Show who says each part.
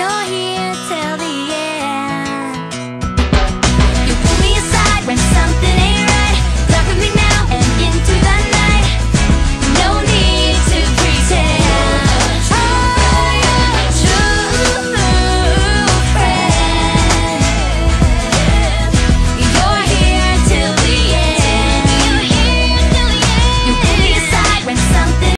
Speaker 1: よい